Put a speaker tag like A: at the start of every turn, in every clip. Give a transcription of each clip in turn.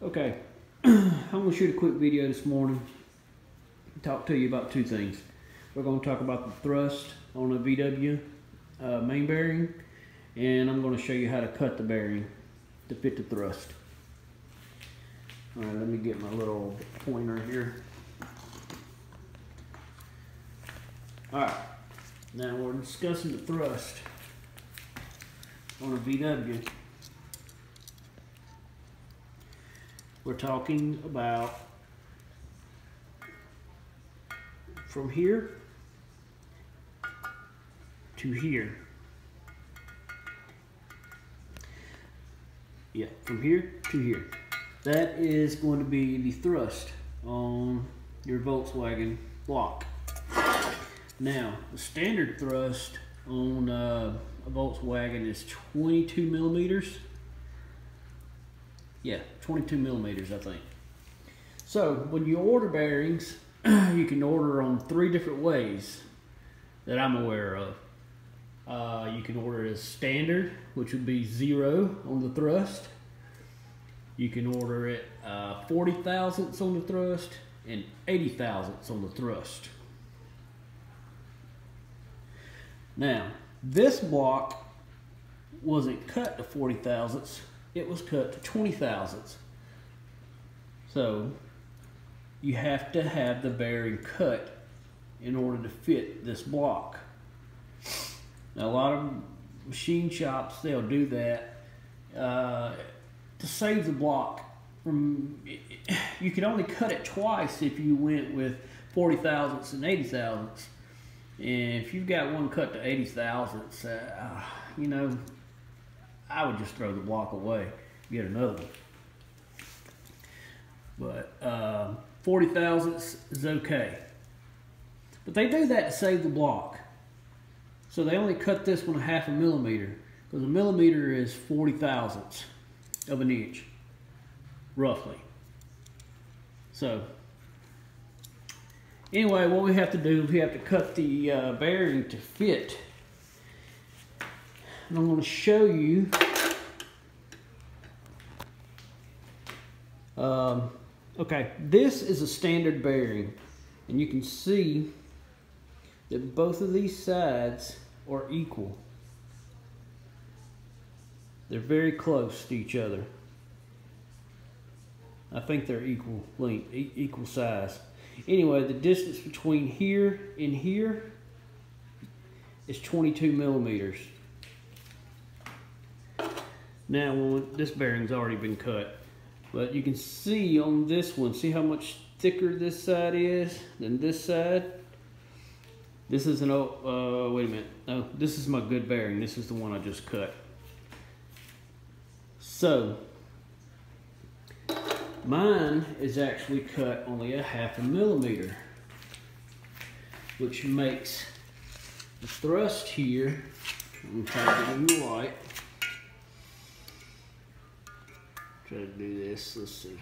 A: Okay, I'm going to shoot a quick video this morning. Talk to you about two things. We're going to talk about the thrust on a VW uh, main bearing, and I'm going to show you how to cut the bearing to fit the thrust. All right, let me get my little pointer here. All right, now we're discussing the thrust on a VW. We're talking about from here to here. Yeah, from here to here. That is going to be the thrust on your Volkswagen block. Now, the standard thrust on uh, a Volkswagen is 22 millimeters yeah, 22 millimeters, I think. So when you order bearings, you can order on three different ways that I'm aware of. Uh, you can order it as standard, which would be zero on the thrust. You can order it uh, 40 thousandths on the thrust and 80 thousandths on the thrust. Now, this block wasn't cut to 40 thousandths it was cut to 20 thousandths. So you have to have the bearing cut in order to fit this block. Now a lot of machine shops, they'll do that uh, to save the block from, you can only cut it twice if you went with 40 thousandths and 80 thousandths. And if you've got one cut to 80 thousandths, uh, you know, I would just throw the block away, get another one. But uh, 40 thousandths is okay. But they do that to save the block. So they only cut this one a half a millimeter because a millimeter is 40 thousandths of an inch, roughly. So anyway, what we have to do we have to cut the uh, bearing to fit and I'm going to show you um, okay this is a standard bearing. And you can see that both of these sides are equal. They're very close to each other. I think they're equal length equal size. Anyway the distance between here and here is 22 millimeters now, this bearing's already been cut, but you can see on this one, see how much thicker this side is than this side? This is an, uh, wait a minute. No, this is my good bearing. This is the one I just cut. So, mine is actually cut only a half a millimeter, which makes the thrust here, I'm trying to get in the light, Try to do this. Let's see.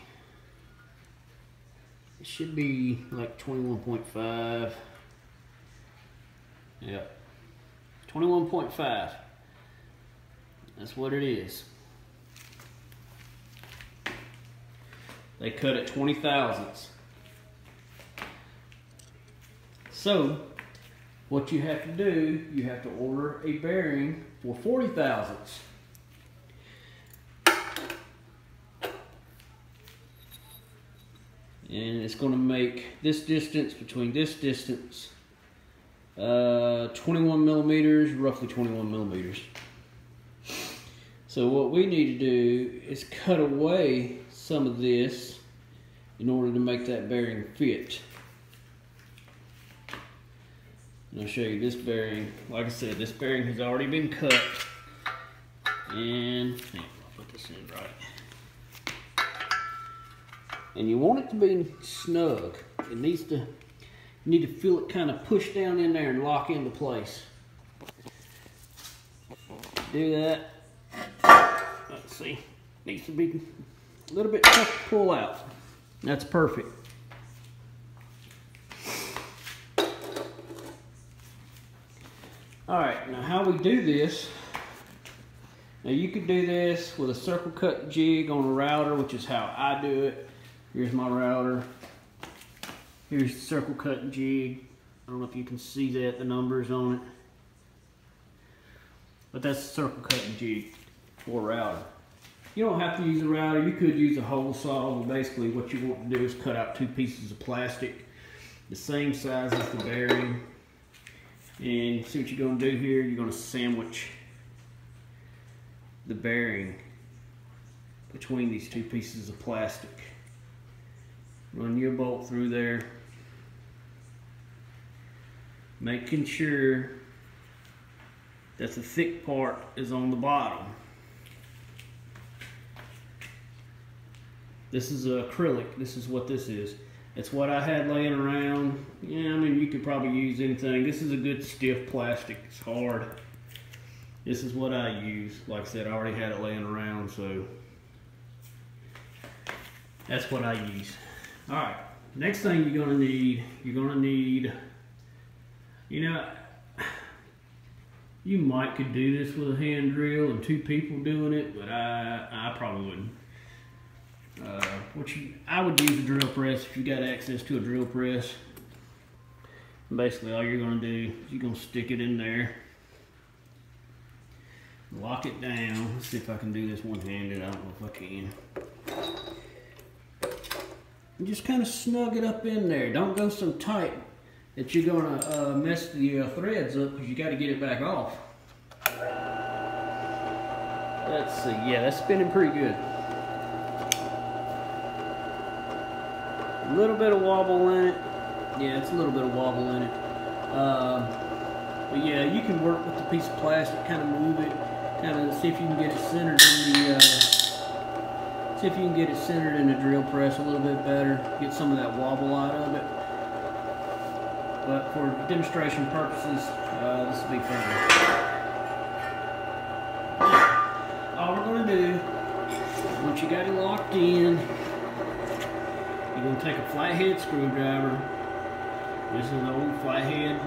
A: It should be like 21.5. Yep. 21.5. That's what it is. They cut it 20 thousandths. So, what you have to do, you have to order a bearing for 40 thousandths. And it's going to make this distance between this distance uh, 21 millimeters, roughly 21 millimeters. So what we need to do is cut away some of this in order to make that bearing fit. And I'll show you this bearing. Like I said, this bearing has already been cut. And, I'll put this in right and you want it to be snug. It needs to, you need to feel it kind of push down in there and lock into place. Do that. Let's see, needs to be a little bit tough to pull out. That's perfect. All right, now how we do this, Now you could do this with a circle cut jig on a router, which is how I do it. Here's my router. Here's the circle cut jig. I don't know if you can see that, the numbers on it. But that's a circle cutting jig for router. You don't have to use a router. You could use a hole saw. But basically what you want to do is cut out two pieces of plastic the same size as the bearing. And see what you're going to do here. You're going to sandwich the bearing between these two pieces of plastic. Run your bolt through there. Making sure that the thick part is on the bottom. This is acrylic. This is what this is. It's what I had laying around. Yeah, I mean, you could probably use anything. This is a good stiff plastic. It's hard. This is what I use. Like I said, I already had it laying around, so that's what I use. All right, next thing you're gonna need, you're gonna need, you know, you might could do this with a hand drill and two people doing it, but I, I probably wouldn't. Uh, what you, I would use a drill press if you got access to a drill press. Basically, all you're gonna do is you're gonna stick it in there, lock it down. Let's see if I can do this one-handed. I don't know if I can. And just kind of snug it up in there. Don't go so tight that you're gonna uh, mess the uh, threads up because you got to get it back off. Let's see. Yeah, that's spinning pretty good. A little bit of wobble in it. Yeah, it's a little bit of wobble in it. Um, but yeah, you can work with the piece of plastic, kind of move it, kind of see if you can get it centered in the, uh, see if you can get it centered in the drill press a little bit better, get some of that wobble out of it. But for demonstration purposes, uh, this will be fine. All we're going to do, once you got it locked in, you're going to take a flathead screwdriver. This is an old flathead.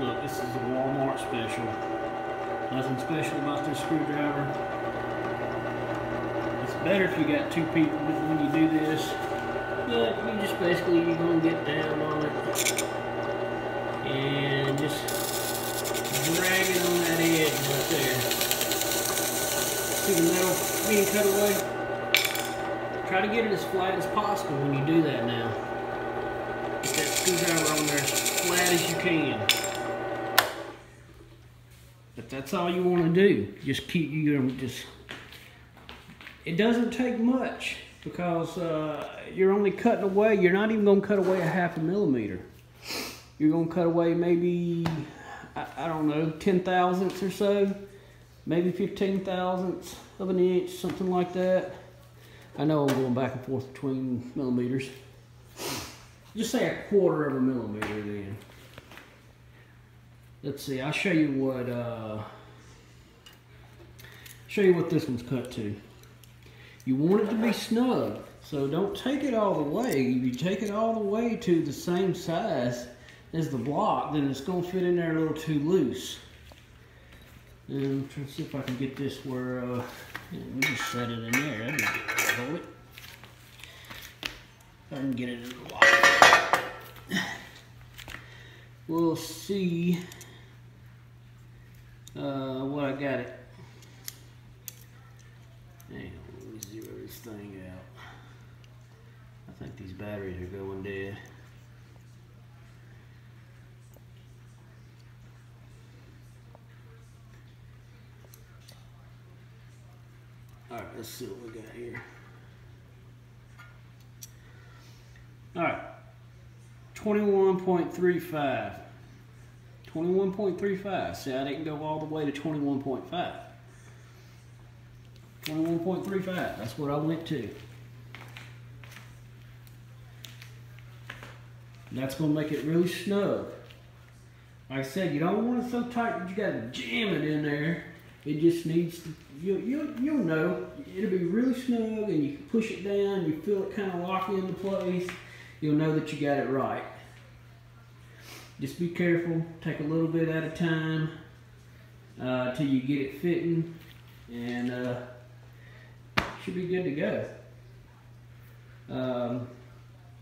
A: Look, this is a Walmart special. Nothing special about this screwdriver. Better if you got two people when you do this. But you just basically, you're going to get down on it. And just drag it on that edge right there. See the metal being cut away? Try to get it as flat as possible when you do that now. Get that screwdriver on there as flat as you can. But that's all you want to do. Just keep you just. It doesn't take much because uh, you're only cutting away. You're not even gonna cut away a half a millimeter. You're gonna cut away maybe I, I don't know ten thousandths or so, maybe fifteen thousandths of an inch, something like that. I know I'm going back and forth between millimeters. Just say a quarter of a millimeter then. Let's see, I'll show you what, uh, show you what this one's cut to. You want it to be snug, so don't take it all the way. If you take it all the way to the same size as the block, then it's gonna fit in there a little too loose. And I'm trying to see if I can get this where, uh, we just set it in there. It. Hold it. I can get it in the lock. We'll see uh, what I got it. Hang on, let me zero this thing out. I think these batteries are going dead. Alright, let's see what we got here. Alright, 21.35. 21.35. See, I didn't go all the way to 21.5. 21.35, that's what I went to. That's going to make it really snug. Like I said, you don't want it so tight that you got to jam it in there. It just needs to, you, you, you'll know, it'll be really snug and you can push it down, you feel it kind of lock into place. You'll know that you got it right. Just be careful, take a little bit at a time uh, till you get it fitting. and uh, should be good to go. Um,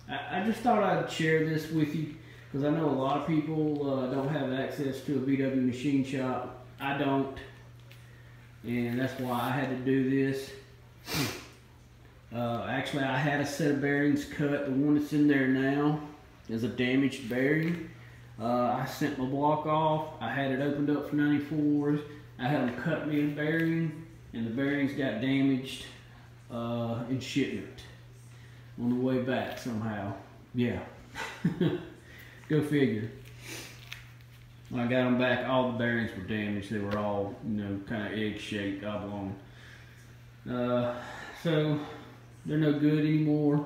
A: I, I, just thought I'd share this with you because I know a lot of people uh, don't have access to a VW machine shop. I don't, and that's why I had to do this. Uh, actually, I had a set of bearings cut. The one that's in there now is a damaged bearing. Uh, I sent my block off. I had it opened up for 94s. I had them cut me a bearing, and the bearings got damaged uh, in shipment on the way back somehow. Yeah. Go figure. When I got them back, all the bearings were damaged. They were all, you know, kind of egg-shaped, oblong. Uh, so, they're no good anymore.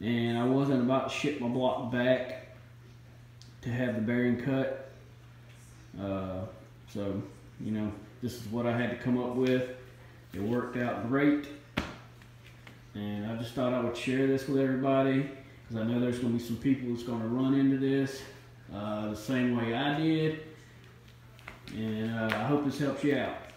A: And I wasn't about to ship my block back to have the bearing cut. Uh, so, you know, this is what I had to come up with. It worked out great. And I just thought I would share this with everybody because I know there's going to be some people that's going to run into this uh, the same way I did. And uh, I hope this helps you out.